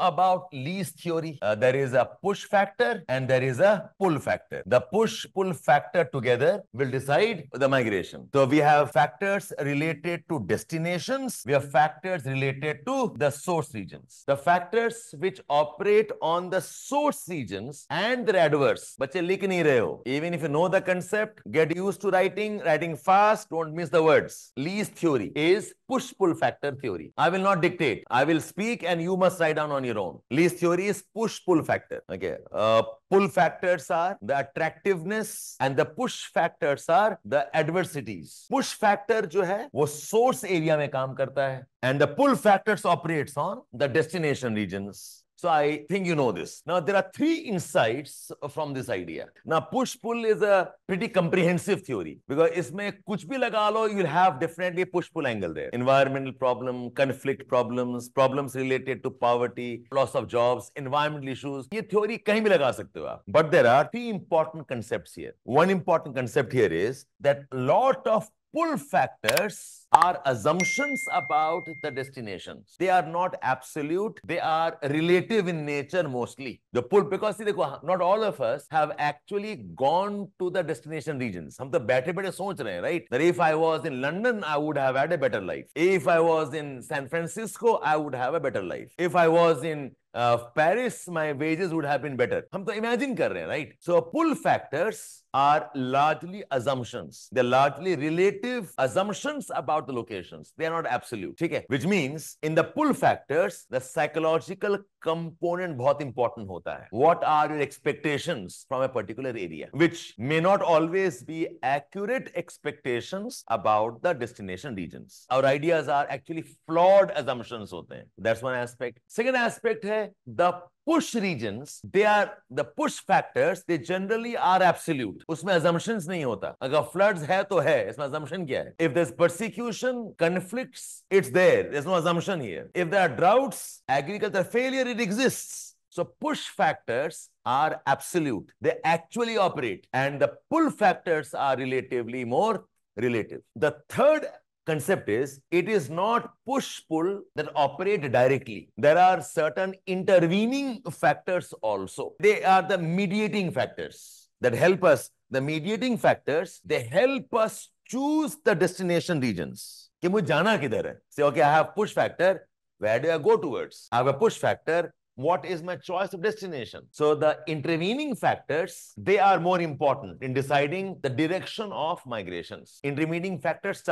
about Lee's theory? Uh, there is a push factor and there is a pull factor. The push pull factor together will decide the migration. So we have factors related to destinations. We have factors related to the source regions. The factors which operate on the source regions and their adverse. बच्चे लिख नहीं रहे हो. Even if you know the concept, get used to writing, writing fast, don't miss the words. Lee's theory is push-pull factor theory. I will not dictate. I will speak and you must write down on your own. Lee's theory is push-pull factor. Okay. Uh, pull factors are the attractiveness and the push factors are the adversities. Push factor जो है वो source area में काम करता है and the pull factors operates on the destination regions. So I think you know this. Now there are three insights from this idea. Now push pull is a pretty comprehensive theory because इसमें कुछ भी लगा लो you'll have definitely push pull angle there. Environmental problem, conflict problems, problems related to poverty, loss of jobs, environmental issues. ये theory कहीं भी लगा सकते हो आप. But there are three important concepts here. One important concept here is that lot of pull factors are assumptions about the destinations. They are not absolute. They are relative in nature mostly. The pull, because see, not all of us have actually gone to the destination regions. Some of the better soch rahe, right? That if I was in London, I would have had a better life. If I was in San Francisco, I would have a better life. If I was in uh, Paris, my wages would have been better. Hum to imagine kar rahe, right? So pull factors are largely assumptions. They're largely relative assumptions about the locations. They are not absolute. Okay? Which means in the pull factors, the psychological component बहुत important होता है. What are your expectations from a particular area? Which may not always be accurate expectations about the destination regions. Our ideas are actually flawed assumptions होते हैं. That's one aspect. Second aspect है the push regions they are the push factors they generally are absolute उसमें assumptions नहीं होता अगर floods है तो है इसमें assumption क्या है if there's persecution conflicts it's there there's no assumption here if there are droughts agriculture failure it exists so push factors are absolute they actually operate and the pull factors are relatively more relative the third concept is it is not push pull that operate directly. There are certain intervening factors also. They are the mediating factors that help us. The mediating factors, they help us choose the destination regions. कि मुझे जाना किधर है? Say, okay, I have push factor. Where do I go towards? I have a push factor what is my choice of destination? So the intervening factors they are more important in deciding the direction of migrations. Intervening factors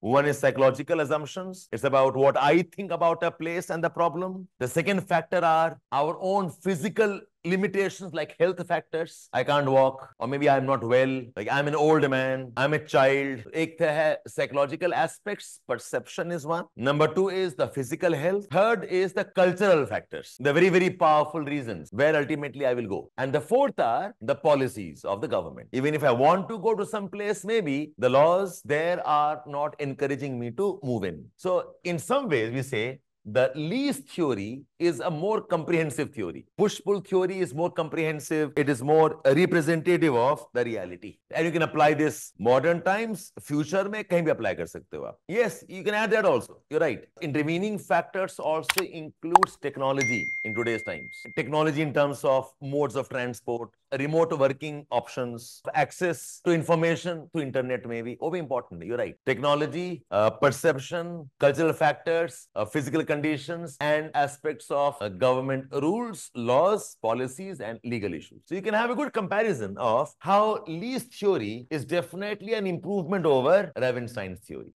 one is psychological assumptions. It's about what i think about a place and the problem. The second factor are our own physical limitations like health factors. I can't walk, or maybe I'm not well, like I'm an old man, I'm a child. Ek hai psychological aspects, perception is one. Number two is the physical health. Third is the cultural factors, the very, very powerful reasons where ultimately I will go. And the fourth are the policies of the government. Even if I want to go to some place, maybe the laws there are not encouraging me to move in. So in some ways, we say the Lee's theory is a more comprehensive theory. Push-pull theory is more comprehensive. It is more representative of the reality. And you can apply this modern times, future may kahin bhi apply kar sakte ho Yes, you can add that also. You're right. Intervening factors also includes technology in today's times. Technology in terms of modes of transport, remote working options, access to information through internet maybe. Oh, be important. You're right. Technology, uh, perception, cultural factors, uh, physical conditions and aspects of uh, government rules, laws, policies, and legal issues. So you can have a good comparison of how Lee's theory is definitely an improvement over Ravenstein's theory.